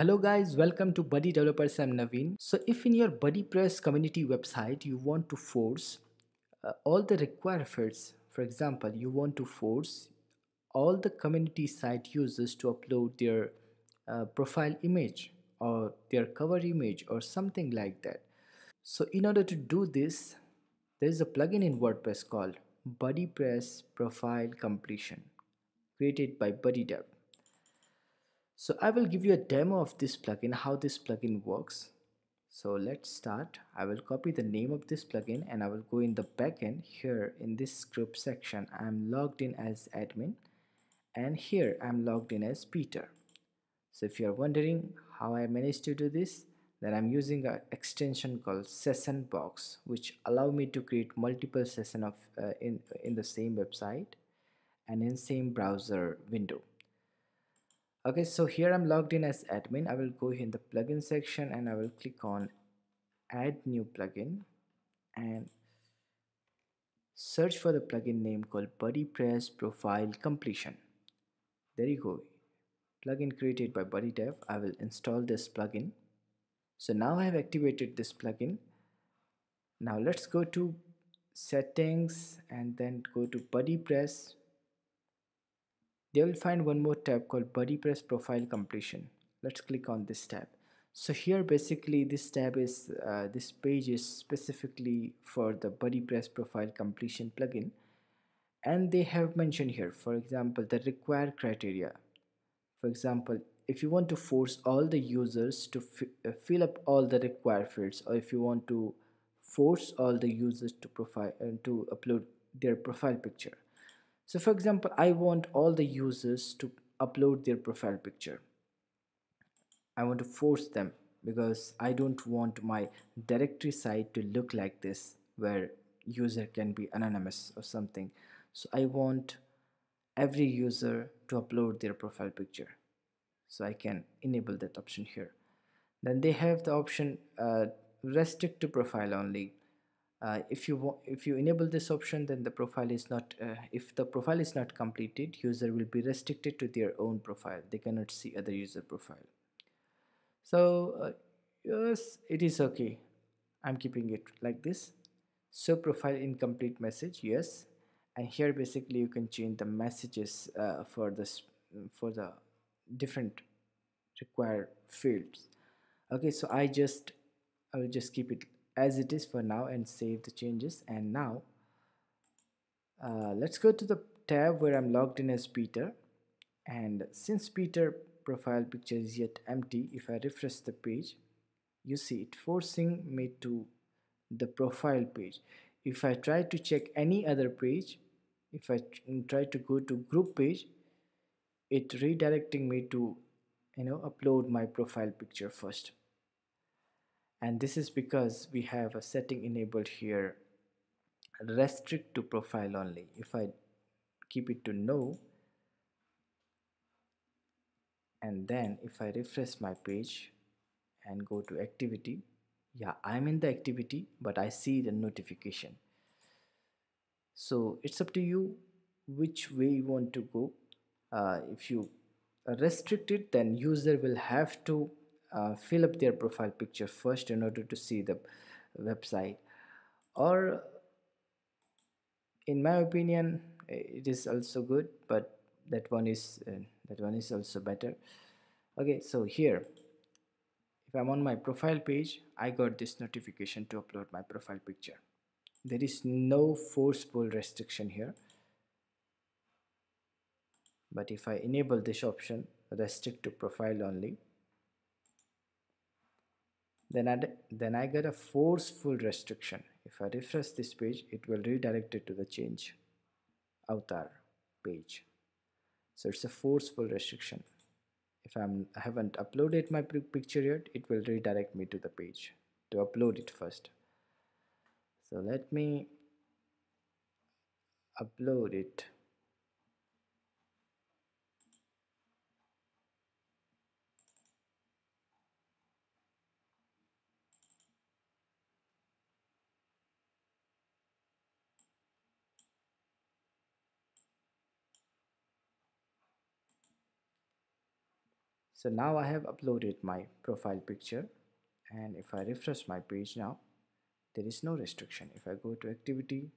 Hello guys, welcome to Buddy Developers. I'm Naveen. So if in your BuddyPress community website you want to force uh, all the required fields, for example, you want to force all the community site users to upload their uh, profile image or their cover image or something like that. So in order to do this, there is a plugin in WordPress called BuddyPress Profile Completion created by BuddyDev. So I will give you a demo of this plugin, how this plugin works. So let's start. I will copy the name of this plugin and I will go in the backend here in this group section. I'm logged in as admin and here I'm logged in as Peter. So if you're wondering how I managed to do this, then I'm using an extension called Session Box, which allow me to create multiple session of uh, in in the same website and in same browser window okay so here I'm logged in as admin. I will go in the plugin section and I will click on add new plugin and search for the plugin name called BuddyPress Profile Completion. There you go. Plugin created by BuddyDev. I will install this plugin. So now I have activated this plugin. Now let's go to settings and then go to BuddyPress they will find one more tab called BuddyPress Profile Completion. Let's click on this tab. So here basically this tab is, uh, this page is specifically for the BuddyPress Profile Completion plugin. And they have mentioned here, for example, the required criteria. For example, if you want to force all the users to uh, fill up all the required fields or if you want to force all the users to profile uh, to upload their profile picture so for example, I want all the users to upload their profile picture. I want to force them because I don't want my directory site to look like this where user can be anonymous or something. So I want every user to upload their profile picture. So I can enable that option here. Then they have the option uh, restrict to profile only uh, if you if you enable this option then the profile is not uh, if the profile is not completed user will be restricted to their own profile. They cannot see other user profile. So uh, yes it is okay. I'm keeping it like this. So profile incomplete message yes. And here basically you can change the messages uh, for this for the different required fields. Okay so I just I will just keep it as it is for now and save the changes. And now uh, let's go to the tab where I'm logged in as Peter. And since Peter profile picture is yet empty if I refresh the page you see it forcing me to the profile page. If I try to check any other page if I try to go to group page it redirecting me to you know upload my profile picture first and this is because we have a setting enabled here restrict to profile only. If I keep it to no and then if I refresh my page and go to activity yeah I'm in the activity but I see the notification. So it's up to you which way you want to go. Uh, if you restrict it then user will have to uh, fill up their profile picture first in order to see the website. Or in my opinion it is also good but that one is uh, that one is also better. Okay so here if I'm on my profile page I got this notification to upload my profile picture. There is no forceful restriction here. But if I enable this option restrict to profile only then I, then I get a forceful restriction. If I refresh this page it will redirect it to the change avatar page. So it's a forceful restriction. If I'm, I haven't uploaded my picture yet it will redirect me to the page to upload it first. So let me upload it so now I have uploaded my profile picture and if I refresh my page now there is no restriction. If I go to activity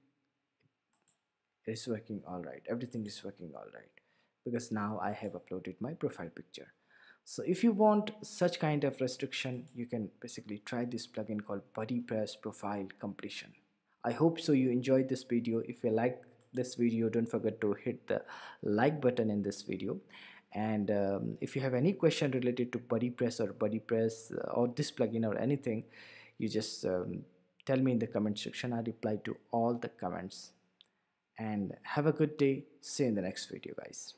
it is working all right. Everything is working all right because now I have uploaded my profile picture. So if you want such kind of restriction you can basically try this plugin called BuddyPress profile completion. I hope so you enjoyed this video. If you like this video don't forget to hit the like button in this video and um, if you have any question related to BuddyPress or BuddyPress uh, or this plugin or anything you just um, tell me in the comment section. I reply to all the comments. And have a good day. See you in the next video guys